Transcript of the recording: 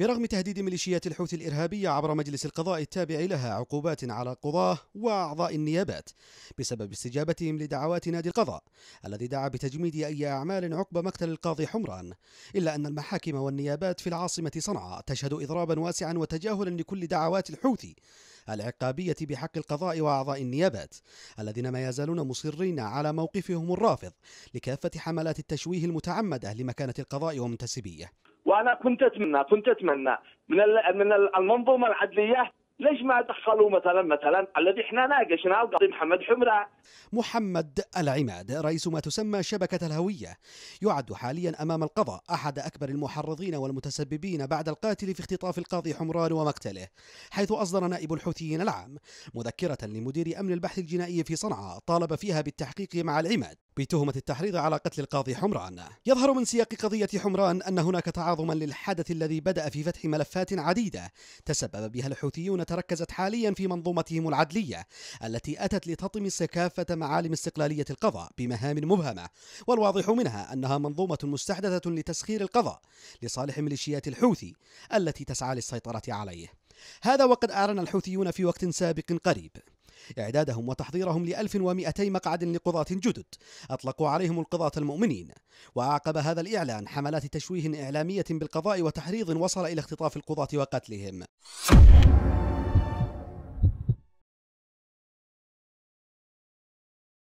برغم تهديد ميليشيات الحوثي الإرهابية عبر مجلس القضاء التابع لها عقوبات على القضاة وأعضاء النيابات بسبب استجابتهم لدعوات نادي القضاء الذي دعا بتجميد أي أعمال عقب مقتل القاضي حمران. إلا أن المحاكم والنيابات في العاصمة صنعاء تشهد إضرابا واسعا وتجاهلا لكل دعوات الحوثي العقابية بحق القضاء وأعضاء النيابات الذين ما يزالون مصرين على موقفهم الرافض لكافة حملات التشويه المتعمدة لمكانة القضاء ومنتسبيه. وأنا كنت أتمنى كنت أتمنى. من من المنظومة العدلية ليش ما دخلوا مثلا مثلا الذي إحنا ناقشناه القاضي محمد حمره محمد العماد رئيس ما تسمى شبكة الهوية يعد حاليا أمام القضاء أحد أكبر المحرضين والمتسببين بعد القاتل في اختطاف القاضي حمران ومقتله حيث أصدر نائب الحوثيين العام. مذكرة لمدير أمن البحث الجنائي في صنعاء طالب فيها بالتحقيق مع العماد. بتهمة التحريض على قتل القاضي حمران. يظهر من سياق قضية حمران أن هناك تعاظما للحدث الذي بدأ في فتح ملفات عديدة. تسبب بها الحوثيون تركزت حاليا في منظومتهم العدلية التي أتت لتطمس كافة معالم استقلالية القضاء بمهام مبهمة. والواضح منها أنها منظومة مستحدثة لتسخير القضاء لصالح ميليشيات الحوثي التي تسعى للسيطرة عليه. هذا وقد أعلن الحوثيون في وقت سابق قريب. إعدادهم وتحضيرهم ل 1200 مقعد لقضاة جدد أطلقوا عليهم القضاة المؤمنين. وأعقب هذا الإعلان حملات تشويه إعلامية بالقضاء وتحريض وصل إلى اختطاف القضاة وقتلهم.